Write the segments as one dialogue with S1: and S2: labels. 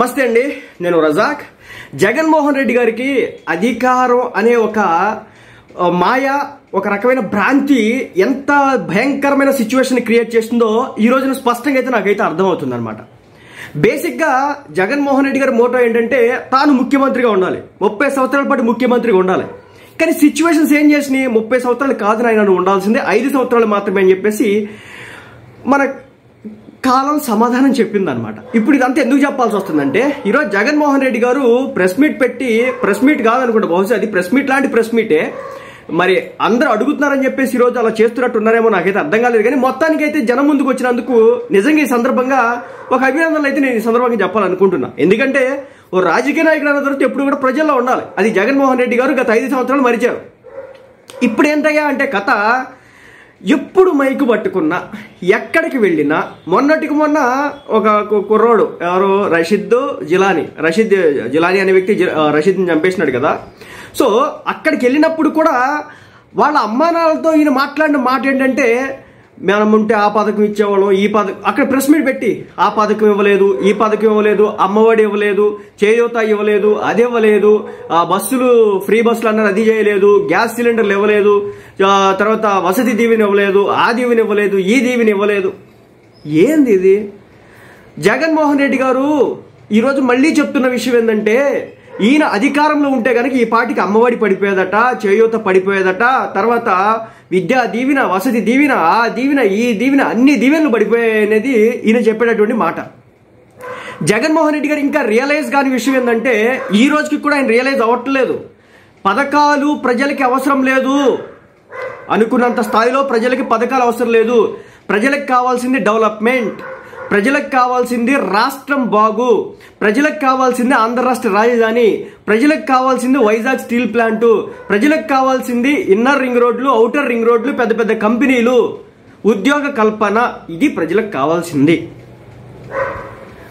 S1: నమస్తే అండి నేను రజాక్. జగన్మోహన్ రెడ్డి గారికి అధికారం అనే ఒక మాయ ఒక రకమైన భ్రాంతి ఎంత భయంకరమైన సిచ్యువేషన్ క్రియేట్ చేస్తుందో ఈ రోజున స్పష్టంగా అయితే నాకైతే అర్థమవుతుంది అనమాట బేసిక్గా జగన్మోహన్ రెడ్డి గారి మోటో ఏంటంటే తాను ముఖ్యమంత్రిగా ఉండాలి. ముప్పై సంవత్సరాల పాటు ముఖ్యమంత్రిగా ఉండాలి. కానీ సిచ్యువేషన్స్ ఏం చేసినాయి? ముప్పై సంవత్సరాలు కాదు నాయన నువ్వు ఉండాల్సిందే. ఐదు సంవత్సరాలు మాత్రమే అని చెప్పేసి మన కాలం సమాధానం చెప్పింది అనమాట ఇప్పుడు ఇదంతా ఎందుకు చెప్పాల్సి వస్తుందంటే ఈరోజు జగన్మోహన్ రెడ్డి గారు ప్రెస్ మీట్ పెట్టి ప్రెస్ మీట్ కాదనుకుంటా బహుశా అది ప్రెస్ మీట్ లాంటి ప్రెస్ మీటే. మరి అందరూ అడుగుతున్నారని చెప్పేసి ఈరోజు అలా చేస్తున్నట్టు ఉన్నారేమో నాకైతే అర్థం కాలేదు. కానీ మొత్తానికి అయితే జనం ముందుకు వచ్చినందుకు నిజంగా ఈ సందర్భంగా ఒక అభినందనలు అయితే నేను ఈ సందర్భంగా చెప్పాలనుకుంటున్నా. ఎందుకంటే ఓ రాజకీయ నాయకుడు అన్న తర్వాత ఎప్పుడు కూడా ప్రజల్లో ఉండాలి. అది జగన్మోహన్ రెడ్డి గారు గత ఐదు సంవత్సరాలు మరిచారు. ఇప్పుడు ఏంటయ్యా అంటే కథ ఎప్పుడు మైకు పట్టుకున్నా ఎక్కడికి వెళ్ళినా మొన్నటికి మొన్న ఒక కు- కుర్రోడు ఎవరు? రషీద్ జిలానీ. రషీద్ జిలానీ అనే వ్యక్తి జి- రషీద్ని చంపేసినాడు కదా. సో అక్కడికి వెళ్ళినప్పుడు కూడా వాళ్ళ అమ్మానాలతో ఈయన మాట్లాడిన మాట ఏంటంటే మనం ఉంటే ఆ పథకం ఇచ్చేవాళ్ళం ఈ పథకం అక్కడ ప్రెస్ మీట్ పెట్టి ఆ పథకం ఇవ్వలేదు ఈ పథకం ఇవ్వలేదు అమ్మఒడి ఇవ్వలేదు చేయూత ఇవ్వలేదు అది ఇవ్వలేదు ఆ బస్సులు ఫ్రీ బస్సులు అన్నారు అది చేయలేదు గ్యాస్ సిలిండర్లు ఇవ్వలేదు ఆ తర్వాత వసతి దీవెని ఇవ్వలేదు ఆ దీవెని ఇవ్వలేదు ఈ దీవెని ఇవ్వలేదు. ఏంది ఇది? జగన్మోహన్ రెడ్డి గారు ఈరోజు మళ్ళీ చెప్తున్న విషయం ఏంటంటే ఈయన అధికారంలో ఉంటే కనుక ఈ పాటికి అమ్మఒడి పడిపోయేదట చేయూత పడిపోయేదట తర్వాత విద్యా దీవెన వసతి దీవెన ఆ దీవెన ఈ దీవెన అన్ని దీవెనలు పడిపోయాయి అనేది ఈయన చెప్పేటటువంటి మాట. జగన్మోహన్ రెడ్డి గారు ఇంకా రియలైజ్ కాని విషయం ఏంటంటే ఈ రోజుకి కూడా ఆయన రియలైజ్ అవ్వట్లేదు. పథకాలు ప్రజలకి అవసరం లేదు. అనుకున్నంత స్థాయిలో ప్రజలకి పథకాలు అవసరం లేదు. ప్రజలకు కావాల్సింది డెవలప్మెంట్ ప్రజలకు కావాల్సింది రాష్ట్రం బాగు. ప్రజలకు కావాల్సింది ఆంధ్ర రాష్ట్ర రాజధాని. ప్రజలకు కావాల్సింది వైజాగ్ స్టీల్ ప్లాంటు. ప్రజలకు కావాల్సింది ఇన్నర్ రింగ్ రోడ్లు అవుటర్ రింగ్ రోడ్లు పెద్ద పెద్ద కంపెనీలు. ఉద్యోగ కల్పన ఇది ప్రజలకు కావాల్సింది.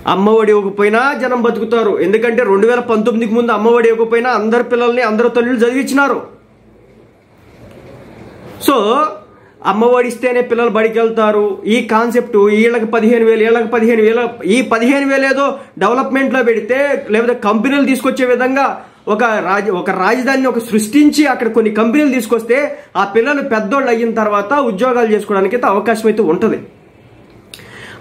S1: అమ్మఒడి ఇవ్వకపోయినా జనం బతుకుతారు. ఎందుకంటే రెండు వేల పంతొమ్మిదికి ముందు అమ్మఒడి ఇవ్వకపోయినా అందరి పిల్లల్ని అందరు తల్లులు చదివించినారు. సో అమ్మఒడిస్తేనే పిల్లలు బడికి వెళ్తారు ఈ కాన్సెప్ట్ వీళ్ళకి పదిహేను వేలు వీళ్ళకి పదిహేను వేలు ఈ పదిహేను వేలు ఏదో డెవలప్మెంట్లో పెడితే లేకపోతే కంపెనీలు తీసుకొచ్చే విధంగా ఒక రాజ ఒక రాజధానిని ఒక సృష్టించి అక్కడ కొన్ని కంపెనీలు తీసుకొస్తే ఆ పిల్లలు పెద్దోళ్ళు అయిన తర్వాత ఉద్యోగాలు చేసుకోవడానికి అయితే అవకాశం అయితే ఉంటుంది.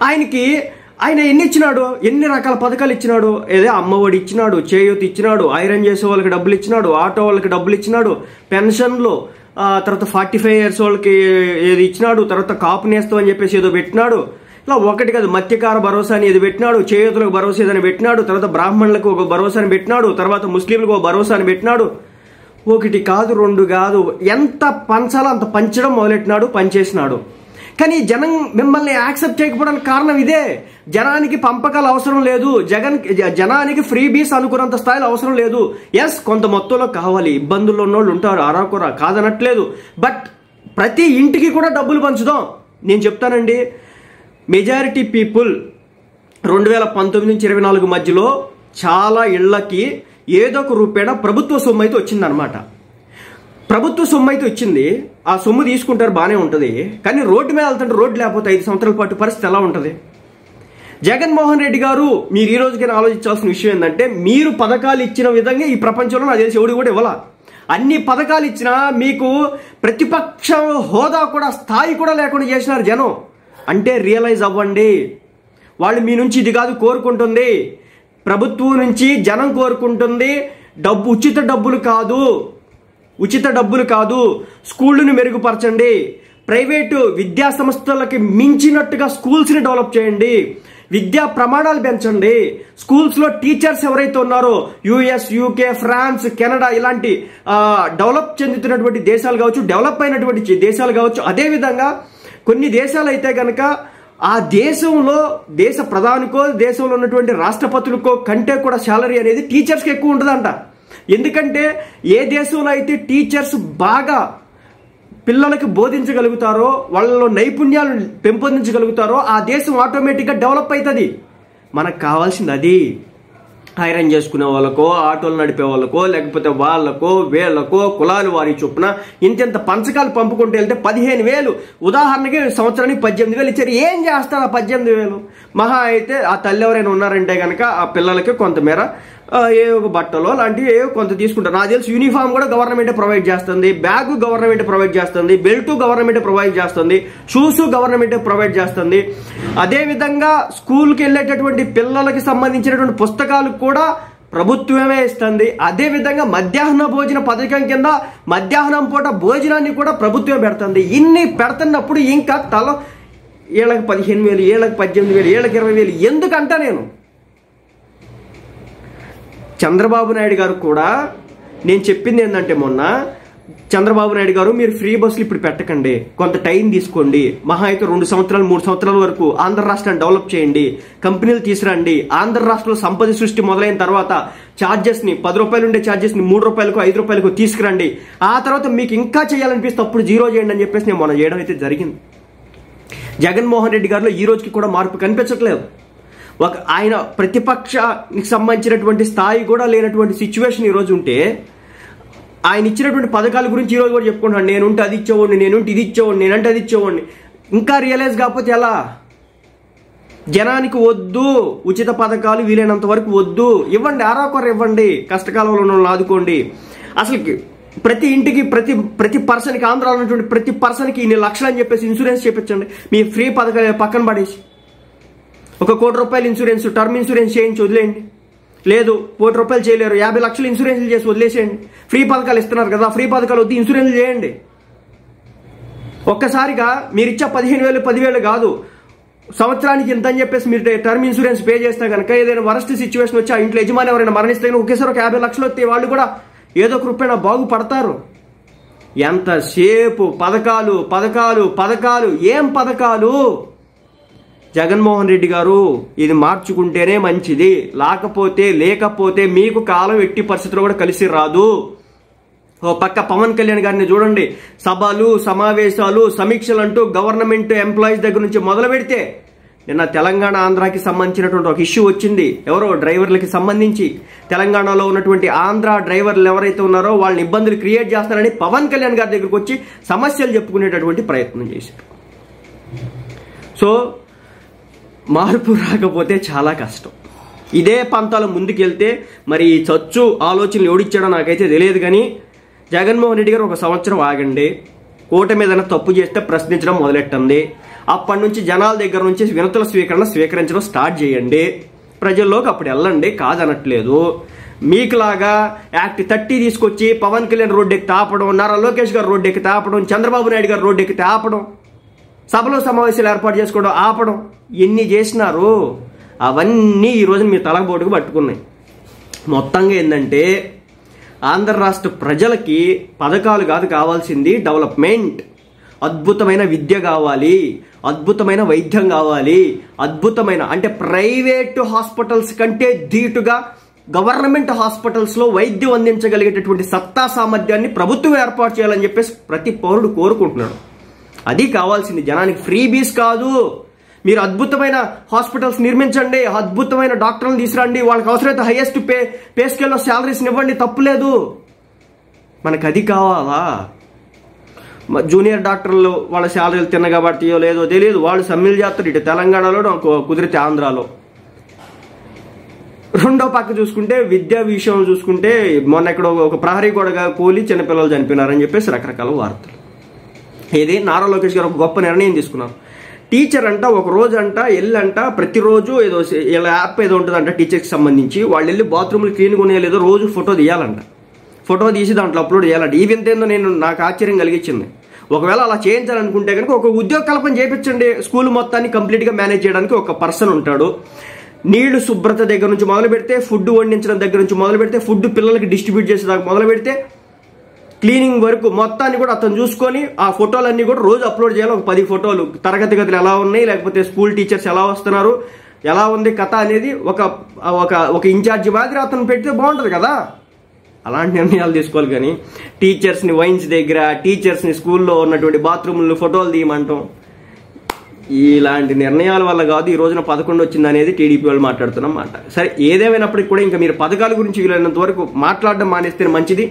S1: ఆయనకి ఆయన ఎన్ని ఇచ్చినాడు? ఎన్ని రకాల పథకాలు ఇచ్చినాడు? ఏదో అమ్మఒడి ఇచ్చినాడు చేయూత ఇచ్చినాడు ఐరన్ చేసే వాళ్ళకి డబ్బులు ఇచ్చినాడు ఆటో వాళ్ళకి డబ్బులు ఇచ్చినాడు పెన్షన్లు తర్వాత ఫార్టీ ఫైవ్ ఇయర్స్ వాళ్ళకి ఏది ఇచ్చినాడు తర్వాత కాపు నేస్తం అని చెప్పేసి ఏదో పెట్టినాడు. ఇలా ఒకటి కాదు మత్స్యకార భరోసా అని ఏది పెట్టినాడు చేయూతలకు భరోసా ఏదని పెట్టినాడు తర్వాత బ్రాహ్మణులకు ఒక భరోసాని పెట్టినాడు తర్వాత ముస్లింలకు ఒక భరోసాని పెట్టినాడు. ఒకటి కాదు రెండు కాదు ఎంత పంచాలో అంత పంచడం మొదలెట్టినాడు పనిచేసినాడు. కానీ జనం మిమ్మల్ని యాక్సెప్ట్ చేయకపోవడానికి కారణం ఇదే. జనానికి పంపకాలు అవసరం లేదు. జగన్ జ- జనానికి ఫ్రీ బీస్ అనుకున్నంత స్థాయిలో అవసరం లేదు. ఎస్ కొంత మొత్తంలో కావాలి. ఇబ్బందుల్లో ఉన్నోళ్ళు ఉంటారు. అరాకుర కాదనట్లేదు. బట్ ప్రతి ఇంటికి కూడా డబ్బులు పంచుదాం. నేను చెప్తానండి. మెజారిటీ పీపుల్ రెండు వేల పంతొమ్మిది నుంచి ఇరవై నాలుగు మధ్యలో చాలా ఇళ్ళకి ఏదో ఒక రూపేణ ప్రభుత్వ సొమ్ము అయితే వచ్చిందనమాట ప్రభుత్వ సొమ్ము అయితే వచ్చింది. ఆ సొమ్ము తీసుకుంటారు బాగానే ఉంటుంది. కానీ రోడ్డు మీద వెళ్తుంటే రోడ్డు లేకపోతే ఐదు సంవత్సరాల పాటు పరిస్థితి ఎలా ఉంటుంది? జగన్మోహన్ రెడ్డి గారు మీరు ఈ రోజుకైనా ఆలోచించాల్సిన విషయం ఏంటంటే మీరు పథకాలు ఇచ్చిన విధంగా ఈ ప్రపంచంలో నాకు తెలిసి ఎవడు కూడా ఇవ్వాల. అన్ని పథకాలు ఇచ్చినా మీకు ప్రతిపక్ష హోదా కూడా స్థాయి కూడా లేకుండా చేసినారు జనం. అంటే రియలైజ్ అవ్వండి. వాళ్ళు మీ నుంచి ఇది కాదు కోరుకుంటుంది. ప్రభుత్వం నుంచి జనం కోరుకుంటుంది. డబ్బు ఉచిత డబ్బులు కాదు. ఉచిత డబ్బులు కాదు స్కూళ్ళను మెరుగుపరచండి. ప్రైవేటు విద్యా సంస్థలకి మించినట్టుగా స్కూల్స్ని డెవలప్ చేయండి. విద్యా ప్రమాణాలు పెంచండి. స్కూల్స్లో టీచర్స్ ఎవరైతే ఉన్నారో యుఎస్ యూకే ఫ్రాన్స్ కెనడా ఇలాంటి డెవలప్ చెందుతున్నటువంటి దేశాలు కావచ్చు డెవలప్ అయినటువంటి దేశాలు కావచ్చు. అదేవిధంగా కొన్ని దేశాలు అయితే కనుక ఆ దేశంలో దేశ ప్రధానికో దేశంలో ఉన్నటువంటి రాష్ట్రపతులకో కంటే కూడా శాలరీ అనేది టీచర్స్కి ఎక్కువ ఉంటుందంట. ఎందుకంటే ఏ దేశంలో అయితే టీచర్స్ బాగా పిల్లలకి బోధించగలుగుతారో వాళ్ళలో నైపుణ్యాలు పెంపొందించగలుగుతారో ఆ దేశం ఆటోమేటిక్గా డెవలప్ అవుతుంది మనకు కావాల్సింది అది. ఐరన్ చేసుకునే వాళ్ళకో ఆటోలు నడిపే వాళ్ళకో లేకపోతే వాళ్ళకో వీళ్ళకో కులాలు వారి చొప్పున ఇంతెంత పంచకాలు పంపుకుంటూ వెళ్తే పదిహేను వేలు. ఉదాహరణకి సంవత్సరానికి పద్దెనిమిది వేలు ఇచ్చారు. ఏం చేస్తారు ఆ పద్దెనిమిది వేలు? మహా అయితే ఆ తల్లి ఎవరైనా ఉన్నారంటే కనుక ఆ పిల్లలకి కొంతమేర ఏ ఒక బట్టలో లాంటివి ఏ కొంత తీసుకుంటారు. నాకు తెలిసి యూనిఫామ్ కూడా గవర్నమెంట్ ప్రొవైడ్ చేస్తుంది బ్యాగ్ గవర్నమెంట్ ప్రొవైడ్ చేస్తుంది బెల్ట్ గవర్నమెంట్ ప్రొవైడ్ చేస్తుంది షూస్ గవర్నమెంట్ ప్రొవైడ్ చేస్తుంది. అదేవిధంగా స్కూల్కి వెళ్ళేటటువంటి పిల్లలకి సంబంధించినటువంటి పుస్తకాలు కూడా ప్రభుత్వమే ఇస్తుంది. అదేవిధంగా మధ్యాహ్న భోజన పథకం కింద మధ్యాహ్నం పూట భోజనాన్ని కూడా ప్రభుత్వమే పెడుతుంది. ఇన్ని పెడుతున్నప్పుడు ఇంకా తల ఏళ్ళకి పదిహేను వేలు ఏళ్ళకి పద్దెనిమిది వేలు ఏళ్ళకి ఇరవై వేలు. ఎందుకంట నేను చంద్రబాబు నాయుడు గారు కూడా నేను చెప్పింది ఏంటంటే మొన్న చంద్రబాబు నాయుడు గారు మీరు ఫ్రీ బస్సులు ఇప్పుడు పెట్టకండి. కొంత టైం తీసుకోండి. మహా అయితే రెండు సంవత్సరాలు మూడు సంవత్సరాల వరకు ఆంధ్ర రాష్ట్రాన్ని డెవలప్ చేయండి. కంపెనీలు తీసుకురండి. ఆంధ్ర రాష్ట్రంలో సంపద సృష్టి మొదలైన తర్వాత ఛార్జెస్ని పది రూపాయలు ఉండే ఛార్జెస్ని మూడు రూపాయలకు ఐదు రూపాయలకు తీసుకురండి. ఆ తర్వాత మీకు ఇంకా చేయాలనిపిస్తే అప్పుడు జీరో చేయండి అని చెప్పేసి నేను మొన్న చేయడం అయితే జరిగింది. జగన్మోహన్ రెడ్డి గారిలో ఈ రోజుకి కూడా మార్పు కనిపించట్లేదు. ఒక ఆయన ప్రతిపక్షానికి సంబంధించినటువంటి స్థాయి కూడా లేనటువంటి సిచ్యువేషన్ ఈ రోజు ఉంటే ఆయన ఇచ్చినటువంటి పథకాల గురించి ఈరోజు రోజు కూడా చెప్పుకుంటాను నేనుంటే అది ఇచ్చేవాడిని నేనుంటే ఇది ఇచ్చేవాడిని నేనంటే అది ఇచ్చేవాడిని. ఇంకా రియలైజ్ కాకపోతే ఎలా? జనానికి వద్దు ఉచిత పథకాలు వీలైనంత వరకు వద్దు. ఇవ్వండి ఆరాకొర ఇవ్వండి కష్టకాలంలో ఉన్న ఆదుకోండి. అసలు ప్రతి ఇంటికి ప్రతి ప్రతి పర్సన్కి ఆంధ్రాలో ఉన్నటువంటి ప్రతి పర్సన్కి ఇన్ని లక్షలు అని చెప్పేసి ఇన్సూరెన్స్ చేపించండి. మీ ఫ్రీ పథకాలు పక్కన పడేసి. ఒక కోటి రూపాయలు ఇన్సూరెన్స్ టర్మ్ ఇన్సూరెన్స్ చేయించి వదిలేయండి. లేదు కోటి రూపాయలు చేయలేరు యాభై లక్షలు ఇన్సూరెన్స్ చేసి వదిలేసేయండి. ఫ్రీ పథకాలు ఇస్తున్నారు కదా ఫ్రీ పథకాలు వద్దు ఇన్సూరెన్స్ చేయండి. ఒక్కసారిగా మీరు ఇచ్చే పదిహేను వేలు పదివేలు కాదు సంవత్సరానికి ఇంత అని చెప్పేసి మీరు టర్మ్ ఇన్సూరెన్స్ పే చేస్తే కనుక ఏదైనా వరస్ట్ సిచ్యువేషన్ వచ్చి ఆ ఇంట్లో యజమాని ఎవరైనా మరణిస్తే ఒకేసారి ఒక యాభై లక్షలు వస్తే వాళ్ళు కూడా ఏదో ఒక రూపాయన బాగుపడతారు. ఎంతసేపు పథకాలు పథకాలు పథకాలు ఏం పథకాలు? జగన్మోహన్ రెడ్డి గారు ఇది మార్చుకుంటేనే మంచిది. లేకపోతే లేకపోతే మీకు కాలం ఎట్టి పరిస్థితుల్లో కూడా కలిసి రాదు. ఓ పక్క పవన్ కళ్యాణ్ గారిని చూడండి. సభలు సమావేశాలు సమీక్షలు అంటూ గవర్నమెంట్ ఎంప్లాయీస్ దగ్గర నుంచి మొదలు పెడితే నిన్న తెలంగాణ ఆంధ్రాకి సంబంధించినటువంటి ఒక ఇష్యూ వచ్చింది. ఎవరో డ్రైవర్లకి సంబంధించి. తెలంగాణలో ఉన్నటువంటి ఆంధ్ర డ్రైవర్లు ఎవరైతే ఉన్నారో వాళ్ళని ఇబ్బందులు క్రియేట్ చేస్తారని పవన్ కళ్యాణ్ గారి దగ్గరకు వచ్చి సమస్యలు చెప్పుకునేటటువంటి ప్రయత్నం చేశారు. సో మార్పు రాకపోతే చాలా కష్టం. ఇదే పంతాల ముందుకెళ్తే మరి చచ్చు ఆలోచనలు ఎవడిచ్చాడో నాకైతే తెలియదు కానీ జగన్మోహన్ రెడ్డి గారు ఒక సంవత్సరం ఆగండి. కూటమి ఏదైనా తప్పు చేస్తే ప్రశ్నించడం మొదలెట్టండి. అప్పటి నుంచి జనాల దగ్గర నుంచి వినతుల స్వీకరణ స్వీకరించడం స్టార్ట్ చేయండి. ప్రజల్లోకి అప్పుడు వెళ్ళండి కాదనట్లేదు. మీకులాగా యాక్ట్ థర్టీ తీసుకొచ్చి పవన్ కళ్యాణ్ రోడ్డు ఎక్కి తాపడం నారా లోకేష్ గారు రోడ్డు ఎక్కి తాపడం చంద్రబాబు నాయుడు గారు రోడ్డు ఎక్కి తాపడం సభలో సమావేశాలు ఏర్పాటు చేసుకోవడం ఆపడం ఎన్ని చేసినారు అవన్నీ ఈరోజు మీ తలబోటుకు పట్టుకున్నాయి. మొత్తంగా ఏంటంటే ఆంధ్ర రాష్ట్ర ప్రజలకి పథకాలు కాదు కావాల్సింది డెవలప్మెంట్. అద్భుతమైన విద్య కావాలి అద్భుతమైన వైద్యం కావాలి అద్భుతమైన అంటే ప్రైవేటు హాస్పిటల్స్ కంటే ధీటుగా గవర్నమెంట్ హాస్పిటల్స్లో వైద్యం అందించగలిగేటటువంటి సత్తా సామర్థ్యాన్ని ప్రభుత్వం ఏర్పాటు చేయాలని చెప్పేసి ప్రతి పౌరుడు కోరుకుంటున్నాడు. అది కావాల్సింది. జనానికి ఫ్రీ బీస్ కాదు. మీరు అద్భుతమైన హాస్పిటల్స్ నిర్మించండి అద్భుతమైన డాక్టర్లను తీసుకురండి వాళ్ళకి అవసరమైతే హైయెస్ట్ పే పే స్కేల్లో శాలరీస్ ఇవ్వండి తప్పులేదు మనకు అది కావాలా? జూనియర్ డాక్టర్లు వాళ్ళ శాలరీలు తిన్నగబడతాయో లేదో తెలియదు. వాళ్ళు సమ్మెలు చేస్తారు ఇటు తెలంగాణలో కుదిరితే ఆంధ్రాలో. రెండో పక్క చూసుకుంటే విద్యా విషయం చూసుకుంటే మొన్న ఇక్కడ ఒక ప్రహరీ గోడగా కూలి చిన్నపిల్లలు చనిపోయినారని చెప్పేసి రకరకాల వార్తలు. ఇది నారా లోకేష్ గారు ఒక గొప్ప నిర్ణయం తీసుకున్నారు. టీచర్ అంట ఒక రోజు అంట ఎల్లంట ప్రతిరోజు ఏదో ఇలా యాప్ ఏదో ఉంటుందంట టీచర్కి సంబంధించి. వాళ్ళు వెళ్ళి బాత్రూమ్లు క్లీన్గా ఉన్నాయో లేదో రోజు ఫోటో తీయాలంట. ఫోటో తీసి దాంట్లో అప్లోడ్ చేయాలంట. ఈ వింతేందో నేను నాకు ఆశ్చర్యం కలిగించింది. ఒకవేళ అలా చేయించాలనుకుంటే కనుక ఒక ఉద్యోగ కల్పన చేయించండి స్కూల్ మొత్తాన్ని కంప్లీట్గా మేనేజ్ చేయడానికి ఒక పర్సన్ ఉంటాడు. నీళ్ళు శుభ్రత దగ్గర నుంచి మొదలు పెడితే ఫుడ్ వండించడం దగ్గర నుంచి మొదలు పెడితే ఫుడ్ పిల్లలకి డిస్ట్రిబ్యూట్ చేసేదాకా మొదలు పెడితే క్లీనింగ్ వరకు మొత్తాన్ని కూడా అతను చూసుకొని ఆ ఫోటోలన్నీ కూడా రోజు అప్లోడ్ చేయాలి. ఒక పది ఫోటోలు. తరగతి గదులు ఎలా ఉన్నాయి లేకపోతే స్కూల్ టీచర్స్ ఎలా వస్తున్నారు ఎలా ఉంది కథ అనేది ఒక ఒక ఒక ఇన్ఛార్జి మాదిరి అతను పెడితే బాగుంటుంది కదా. అలాంటి నిర్ణయాలు తీసుకోవాలి కానీ. టీచర్స్ని వైన్స్ దగ్గర టీచర్స్ని స్కూల్లో ఉన్నటువంటి బాత్రూమ్లు ఫోటోలు తీయమంటాం. ఇలాంటి నిర్ణయాల వల్ల కాదు ఈ రోజున పదకొండు వచ్చింది అనేది టీడీపీ వాళ్ళు మాట్లాడుతున్నాం మాట. సరే ఏదేమైనప్పటికీ కూడా ఇంకా మీరు పథకాల గురించి వీలైనంత వరకు మాట్లాడడం మానేస్తే మంచిది.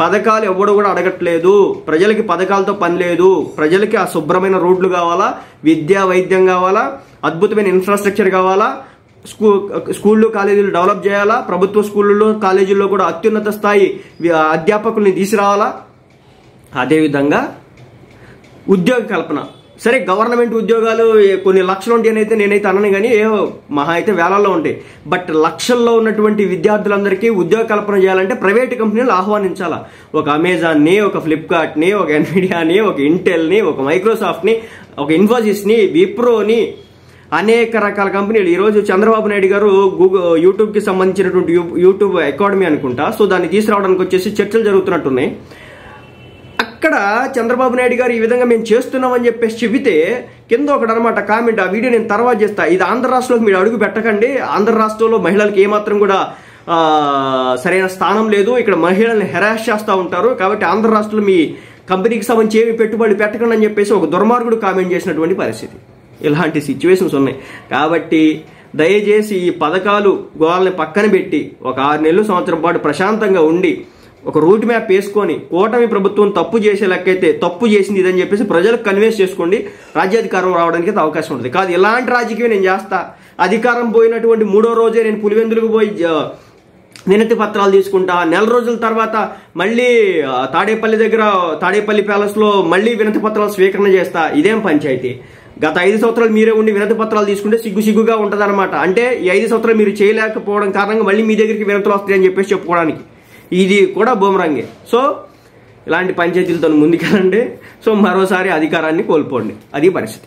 S1: పథకాలు ఎవడు కూడా అడగట్లేదు. ప్రజలకి పథకాలతో పని లేదు. ప్రజలకి ఆ శుభ్రమైన రోడ్లు కావాలా? విద్యా వైద్యం కావాలా? అద్భుతమైన ఇన్ఫ్రాస్ట్రక్చర్ కావాలా? స్కూ స్కూళ్ళు కాలేజీలు డెవలప్ చేయాలా? ప్రభుత్వ స్కూళ్ళలో కాలేజీల్లో కూడా అత్యున్నత స్థాయి అధ్యాపకుల్ని తీసుకురావాలా? అదేవిధంగా ఉద్యోగ కల్పన. సరే గవర్నమెంట్ ఉద్యోగాలు కొన్ని లక్షలు ఉంటాయని అయితే నేనైతే అనను కానీ ఏ మహా అయితే వేలల్లో ఉంటాయి. బట్ లక్షల్లో ఉన్నటువంటి విద్యార్థులందరికీ ఉద్యోగ కల్పన చేయాలంటే ప్రైవేట్ కంపెనీలు ఆహ్వానించాలా? ఒక అమెజాన్ని ఒక ఫ్లిప్కార్ట్ని ఒక ఎన్విడియాని ఒక ఇంటెల్ని ఒక మైక్రోసాఫ్ట్ని ఒక ఇన్ఫోసిస్ని విప్రోని అనేక రకాల కంపెనీలు. ఈరోజు చంద్రబాబు నాయుడు గారు గూగుల్ యూట్యూబ్కి సంబంధించినటువంటి యూ- యూట్యూబ్ అకాడమీ అనుకుంటా సో దాన్ని తీసుకురావడానికి వచ్చేసి చర్చలు జరుగుతున్నట్టున్నాయి. అక్కడ చంద్రబాబు నాయుడు గారు ఈ విధంగా మేము చేస్తున్నామని చెప్పేసి చెబితే కింద ఒకటి కామెంట్ ఆ వీడియో నేను తర్వాత చేస్తా. ఇది ఆంధ్ర రాష్ట్రంలో మీరు అడుగు పెట్టకండి. ఆంధ్ర రాష్ట్రంలో మహిళలకు ఏమాత్రం కూడా సరైన స్థానం లేదు. ఇక్కడ మహిళల్ని హెరాస్ చేస్తూ ఉంటారు. కాబట్టి ఆంధ్ర రాష్ట్రంలో మీ కంపెనీకి సంబంధించి ఏమి పెట్టుబడి పెట్టకండి అని చెప్పేసి ఒక దుర్మార్గుడు కామెంట్ చేసినటువంటి పరిస్థితి. ఇలాంటి సిచ్యువేషన్స్ ఉన్నాయి. కాబట్టి దయచేసి ఈ పథకాలు గోళ్ళని పక్కన పెట్టి ఒక ఆరు నెలలు సంవత్సరం పాటు ప్రశాంతంగా ఉండి ఒక రూట్ మ్యాప్ వేసుకొని కూటమి ప్రభుత్వం తప్పు చేసే లెక్కైతే తప్పు చేసింది ఇదని చెప్పేసి ప్రజలకు కన్విన్స్ చేసుకోండి. రాజ్యాధికారం రావడానికి అయితే అవకాశం ఉంటుంది. కాదు ఇలాంటి రాజకీయం నేను చేస్తా. అధికారం పోయినటువంటి మూడో రోజే నేను పులివెందులకు పోయి వినతి పత్రాలు తీసుకుంటా. నెల రోజుల తర్వాత మళ్ళీ తాడేపల్లి దగ్గర తాడేపల్లి ప్యాలెస్లో మళ్ళీ వినతి పత్రాలు స్వీకరణ చేస్తా. ఇదేం పంచాయతీ? గత ఐదు సంవత్సరాలు మీరే ఉండి వినతి పత్రాలు తీసుకుంటే సిగ్గు సిగ్గుగా ఉంటదన్నమాట. అంటే ఈ ఐదు సంవత్సరాలు మీరు చేయలేకపోవడం కారణంగా మళ్ళీ మీ దగ్గరికి వినతులు వస్తాయని చెప్పేసి చెప్పుకోవడానికి. ఇది కూడా బూమరంగే. సో ఇలాంటి పంచాయతీలతో ముందుకెళ్ళండి. సో మరోసారి అధికారాన్ని కోల్పోండి. అది పరిస్థితి.